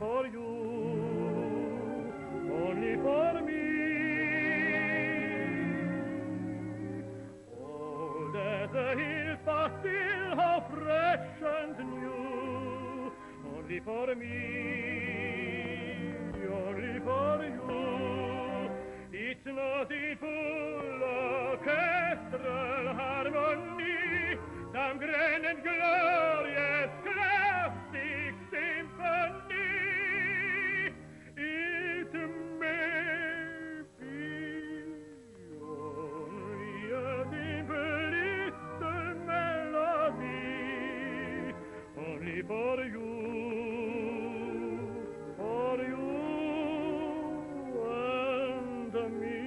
for you, only for me. Old as the hills but still how fresh and new, only for me. For you, for you and me.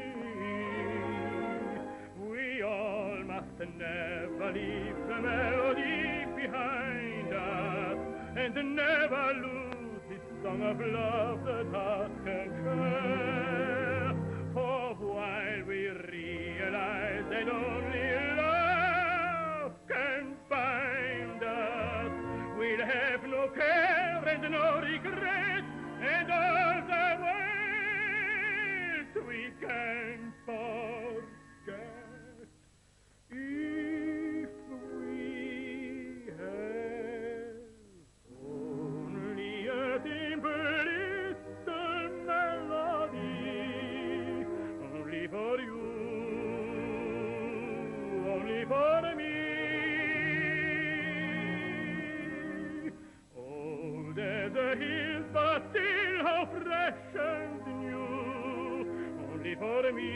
We all must never leave the melody behind us and never lose this song of love that heart can share. For while we realize that only and no and all the world we can forget. If we have only a simple little melody, only for you, only for me. The hills, but still how fresh and new, only for me,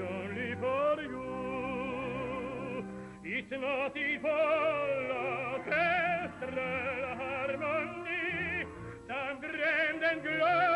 only for you. It's not full orchestral harmony, some grand and glorious